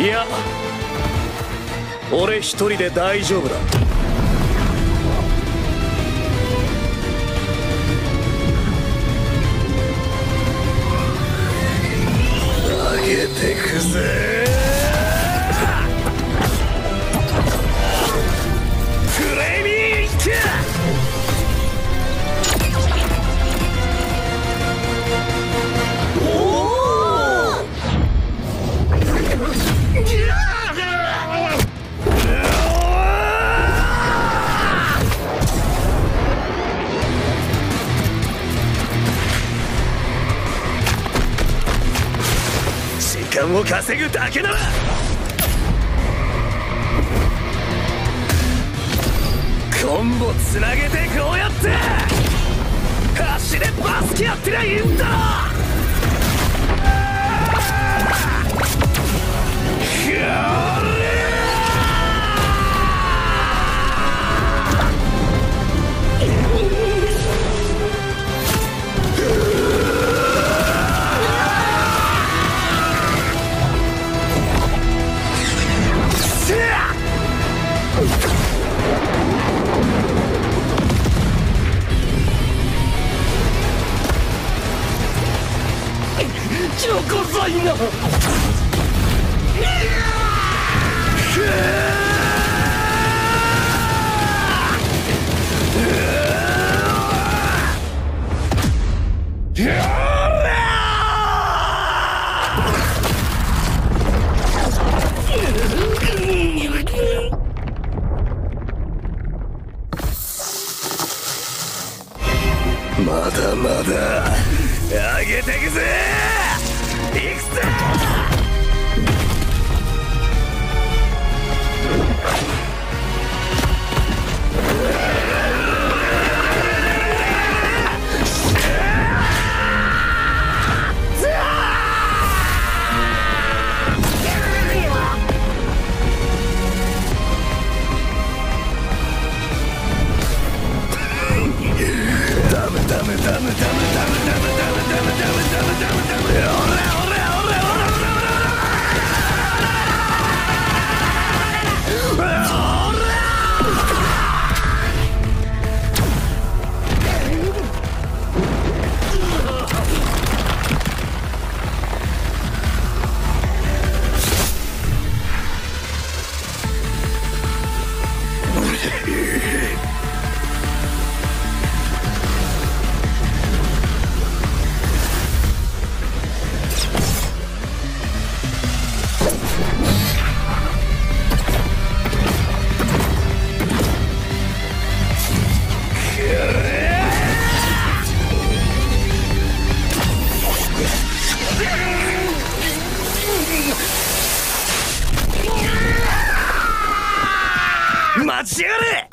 いや俺一人で大丈夫だ。あげてくぜ。間を稼ぐだけなら。コンボつなげてこうやって。足でバスケやってりゃいいんだ。まだまだ上げてくぜ dama dama 待ちやがれ